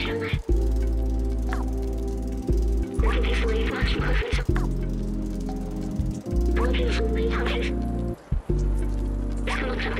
him. One before he flashed covers. One before he hovers. Come on, you